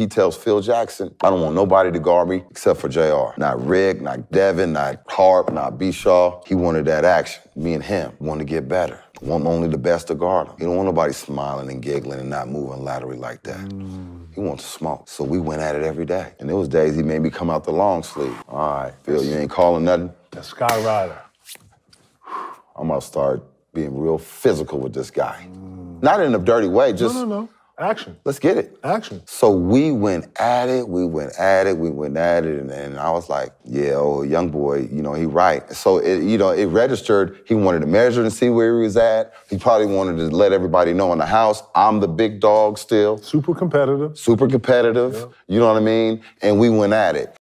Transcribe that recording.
he tells Phil Jackson, I don't want nobody to guard me except for JR. Not Rick, not Devean, not Harp, not B-Shaw. He wanted that action. Me and him wanted to get better. Want only the best to guard him. He don't want nobody smiling and giggling and not moving laterally like that. Mm. He wants to smoke. So we went at it every day. And there was days he made me come out the long sleeve. All right, Phil, you ain't calling nothing? That's Sky Rider. I'm gonna start being real physical with this guy. Mm. Not in a dirty way, just no, no, no. Action. let's get it. Action. So we went at it, we went at it, we went at it, and, and I was like, yeah, oh, young boy, you know, he right. So it, you know, it registered. He wanted to measure and see where he was at. He probably wanted to let everybody know in the house, I'm the big dog still, Super competitive. super competitive. You know what I mean? And we went at it.